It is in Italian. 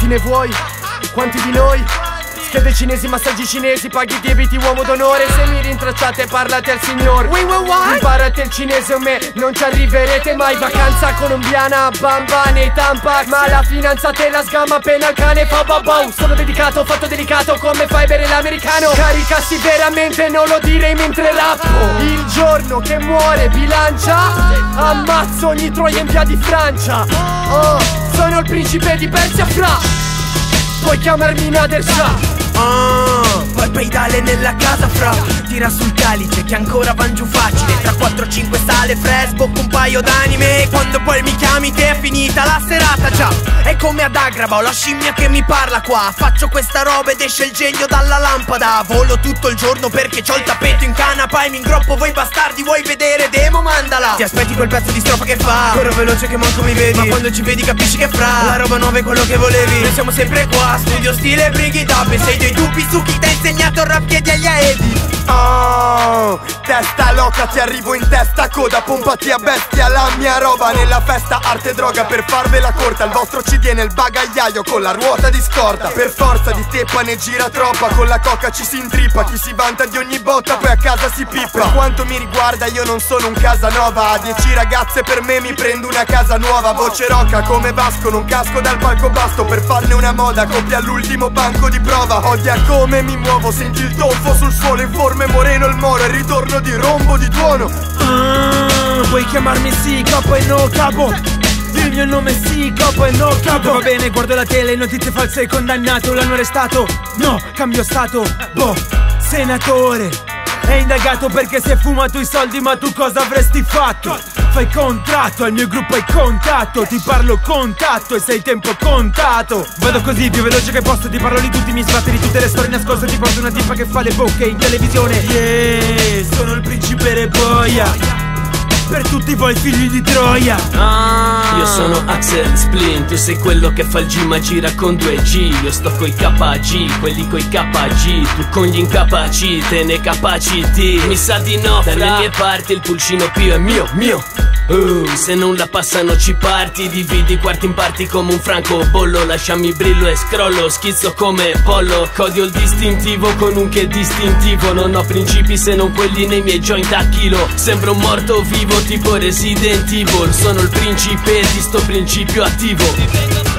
Ne vuoi? Quanti di noi? Schede cinesi, massaggi cinesi, paghi debiti, uomo d'onore. Se mi rintracciate parlate al signor. Wait, what, what? Imparate il cinese o me, non ci arriverete mai. Vacanza colombiana, bamba nei tampa Ma la finanza te la sgamma appena il cane fa babau Sono dedicato, fatto delicato come fai bere l'americano? Caricassi veramente, non lo direi mentre rappo. Il giorno che muore bilancia. Ammazzo ogni troia in via di Francia. Oh, sono il principe di Persia fra. Puoi chiamarmi Nader Shah Poi pedale nella casa fra. Tira sul calice che ancora van giù facile. Tra 4-5 sale un paio d'anime Quando poi mi chiami te è finita la serata già. È come ad Agraba ho la scimmia che mi parla qua. Faccio questa roba ed esce il genio dalla lampada. Volo tutto il giorno perché ho il tappeto in canapa E mi ingroppo voi bastardi vuoi vedere? Demo mandala. Ti aspetti quel pezzo di strofa che fa. Corro veloce che manco mi vedi. Ma quando ci vedi capisci che fra. La roba nuova è quello che volevi. Noi siamo sempre qua Studio stile Brigida Sei dei dubbi su chi t'ha insegnato il rap chiedi agli aedi. Oh, testa loca, ti arrivo in testa coda Pompati a bestia la mia roba Nella festa arte e droga per farvela corta Il vostro CD è nel bagagliaio con la ruota di scorta Per forza di teppa ne gira troppa Con la coca ci si intrippa Chi si vanta di ogni botta poi a casa si pippa Per quanto mi riguarda io non sono un Casanova A dieci ragazze per me mi prendo una casa nuova Voce roca come Vasco non casco dal palco basto Per farne una moda copia all'ultimo banco di prova Odia come mi muovo senti il tonfo sul suolo Informe Moreno il Moro il ritorno di rombo di tuono Ah, Vuoi chiamarmi sì, capo e no capo. Il mio nome sì, capo e no capo. Va bene, guardo la tele, notizie false, condannato L'hanno arrestato, no, cambio stato Boh, senatore. È indagato perché si è fumato i soldi Ma tu cosa avresti fatto? Fai contratto, al mio gruppo hai contatto. Ti parlo contatto e sei tempo contato. Vado così, più veloce che posso Ti parlo di tutti, mi sbatte di tutte le storie nascoste. Ti porto una tipa che fa le bocche in televisione. Yeah, sono il principe Reboia per tutti voi figli di Troia. Ah. Io sono Axel Splin, tu sei quello che fa il G ma gira con 2G Io sto coi KG, quelli coi KG Tu con gli incapaci, te ne capaciti. Mi sa di no, dalle mie parti il pulcino più è mio, mio Uh, se non la passano ci parti Dividi quarti in parti come un franco bollo. Lasciami brillo e scrollo Schizzo come pollo. Codio il distintivo con un che distintivo. Non ho principi se non quelli nei miei joint a chilo. Sembro un morto vivo tipo Resident Evil. Sono il principe di sto principio attivo